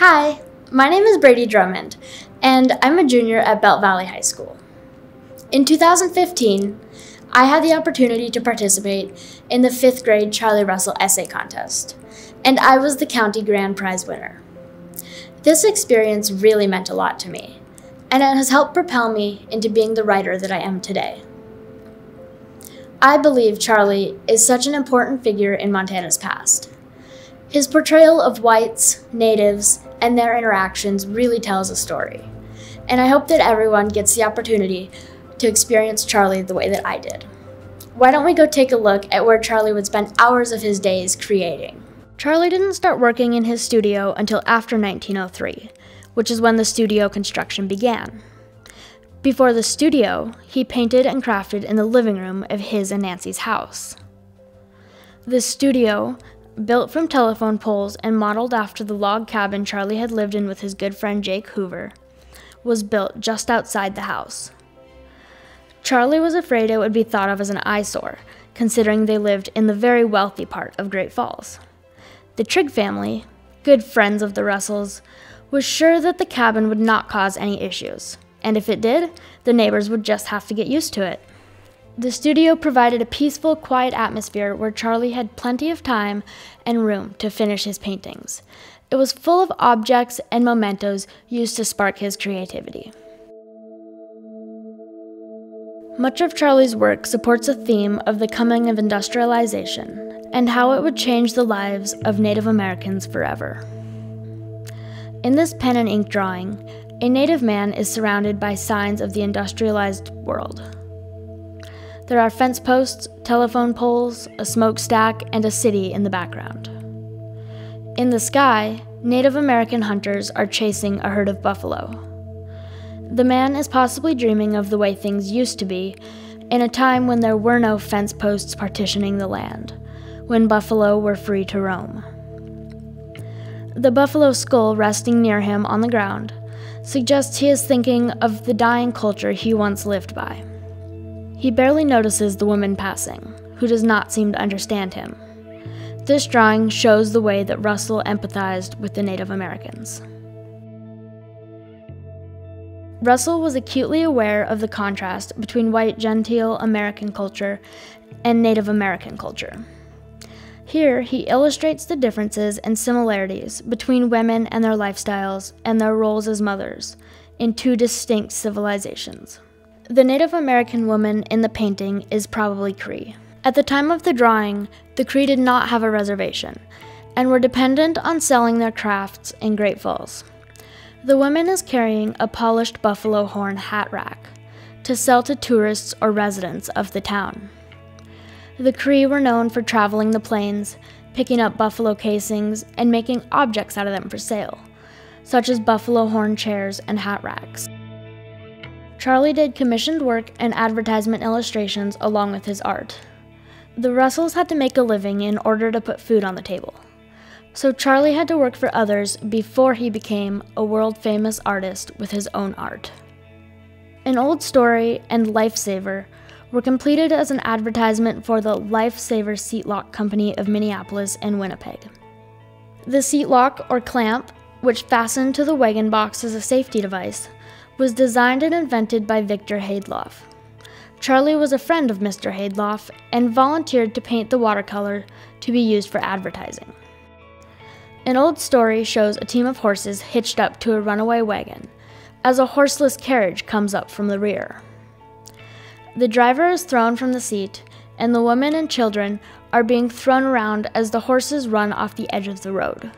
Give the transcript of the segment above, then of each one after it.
Hi, my name is Brady Drummond, and I'm a junior at Belt Valley High School. In 2015, I had the opportunity to participate in the fifth grade Charlie Russell essay contest, and I was the county grand prize winner. This experience really meant a lot to me, and it has helped propel me into being the writer that I am today. I believe Charlie is such an important figure in Montana's past. His portrayal of whites, natives, and their interactions really tells a story, and I hope that everyone gets the opportunity to experience Charlie the way that I did. Why don't we go take a look at where Charlie would spend hours of his days creating? Charlie didn't start working in his studio until after 1903, which is when the studio construction began. Before the studio, he painted and crafted in the living room of his and Nancy's house. The studio, built from telephone poles and modeled after the log cabin Charlie had lived in with his good friend Jake Hoover, was built just outside the house. Charlie was afraid it would be thought of as an eyesore, considering they lived in the very wealthy part of Great Falls. The Trigg family, good friends of the Russells, was sure that the cabin would not cause any issues, and if it did, the neighbors would just have to get used to it. The studio provided a peaceful, quiet atmosphere where Charlie had plenty of time and room to finish his paintings. It was full of objects and mementos used to spark his creativity. Much of Charlie's work supports a theme of the coming of industrialization and how it would change the lives of Native Americans forever. In this pen and ink drawing, a Native man is surrounded by signs of the industrialized world. There are fence posts, telephone poles, a smokestack, and a city in the background. In the sky, Native American hunters are chasing a herd of buffalo. The man is possibly dreaming of the way things used to be in a time when there were no fence posts partitioning the land, when buffalo were free to roam. The buffalo skull resting near him on the ground suggests he is thinking of the dying culture he once lived by. He barely notices the woman passing, who does not seem to understand him. This drawing shows the way that Russell empathized with the Native Americans. Russell was acutely aware of the contrast between white genteel American culture and Native American culture. Here, he illustrates the differences and similarities between women and their lifestyles and their roles as mothers in two distinct civilizations. The Native American woman in the painting is probably Cree. At the time of the drawing, the Cree did not have a reservation and were dependent on selling their crafts in Great Falls. The woman is carrying a polished buffalo horn hat rack to sell to tourists or residents of the town. The Cree were known for traveling the plains, picking up buffalo casings, and making objects out of them for sale, such as buffalo horn chairs and hat racks. Charlie did commissioned work and advertisement illustrations along with his art. The Russells had to make a living in order to put food on the table. So Charlie had to work for others before he became a world famous artist with his own art. An old story and Lifesaver were completed as an advertisement for the Lifesaver Seat Lock Company of Minneapolis and Winnipeg. The seat lock or clamp, which fastened to the wagon box as a safety device, was designed and invented by Victor Haidloff. Charlie was a friend of Mr. Haidloff and volunteered to paint the watercolor to be used for advertising. An old story shows a team of horses hitched up to a runaway wagon as a horseless carriage comes up from the rear. The driver is thrown from the seat, and the women and children are being thrown around as the horses run off the edge of the road.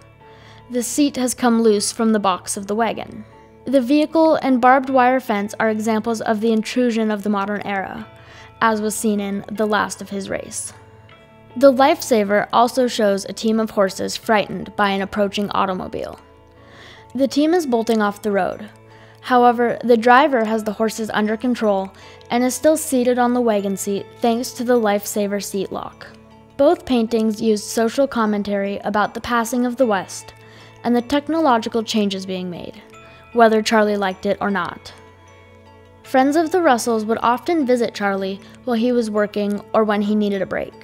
The seat has come loose from the box of the wagon. The vehicle and barbed wire fence are examples of the intrusion of the modern era, as was seen in The Last of His Race. The lifesaver also shows a team of horses frightened by an approaching automobile. The team is bolting off the road. However, the driver has the horses under control and is still seated on the wagon seat thanks to the lifesaver seat lock. Both paintings used social commentary about the passing of the West and the technological changes being made, whether Charlie liked it or not. Friends of the Russells would often visit Charlie while he was working or when he needed a break.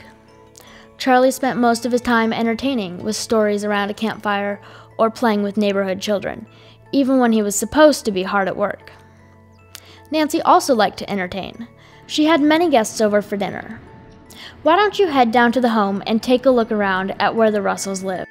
Charlie spent most of his time entertaining with stories around a campfire or playing with neighborhood children, even when he was supposed to be hard at work. Nancy also liked to entertain. She had many guests over for dinner. Why don't you head down to the home and take a look around at where the Russells live?